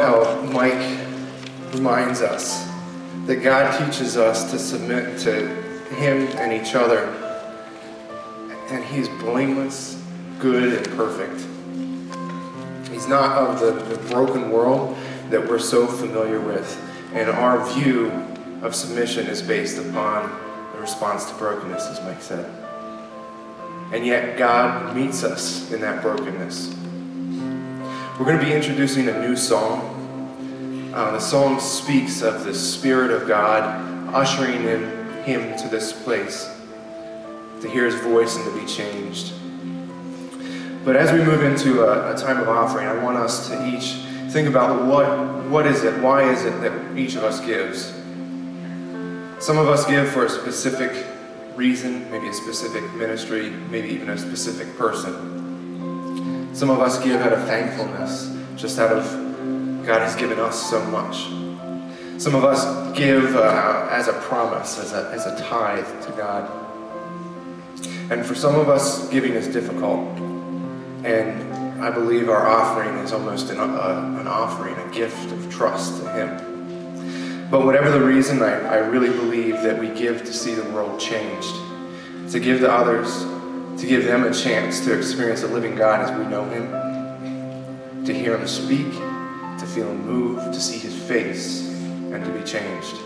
how Mike reminds us that God teaches us to submit to Him and each other. And He is blameless, good, and perfect. He's not of the, the broken world that we're so familiar with. And our view of submission is based upon the response to brokenness, as Mike said. And yet, God meets us in that brokenness. We're going to be introducing a new song. Uh, the song speaks of the Spirit of God ushering in him to this place to hear his voice and to be changed. But as we move into a, a time of offering, I want us to each think about what, what is it, why is it that each of us gives. Some of us give for a specific reason, maybe a specific ministry, maybe even a specific person. Some of us give out of thankfulness, just out of God has given us so much. Some of us give uh, as a promise, as a, as a tithe to God. And for some of us, giving is difficult. And I believe our offering is almost an, uh, an offering, a gift of trust to Him. But whatever the reason, I, I really believe that we give to see the world changed, to give to others to give them a chance to experience the living God as we know Him, to hear Him speak, to feel Him move, to see His face, and to be changed.